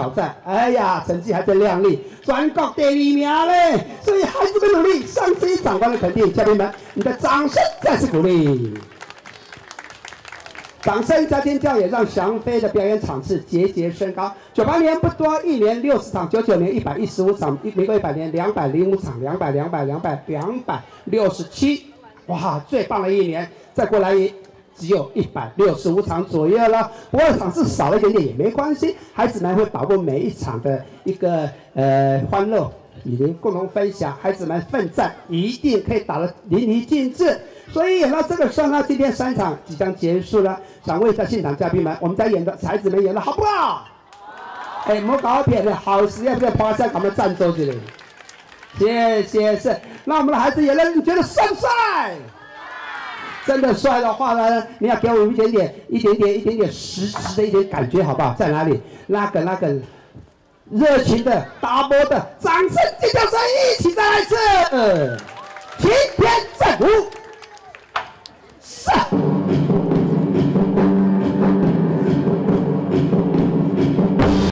挑战。哎呀，成绩还真亮丽，全国第一名嘞！所以孩子们努力，上级长官的肯定，嘉宾们，你的掌声再次鼓励。掌声加尖叫，也让翔飞的表演场次节节升高。九八年不多，一年六十场；九九年一百一十五场；一民国一百年两百零五场，两百两百两百两百六十七。哇，最棒的一年！再过来一只有一百六十五场左右了。不过场次少了一点点也没关系，孩子们会把握每一场的一个呃欢乐，与您共同分享。孩子们奋战，一定可以打得淋漓尽致。所以演到这个时候呢，今天三场即将结束了，想问一下现场嘉宾们，我们家演的孩子们演的好不好？哎，莫搞偏了，好时要不要趴下，咱们赞助这里。谢谢是，那我们的孩子演的，你觉得帅不帅？真的帅的话呢，你要给我们一点点、一点点、一点点实质的一点感觉，好不好？在哪里？那个、那个热情的、大波的掌声、尖叫声，一起再来一次，晴天。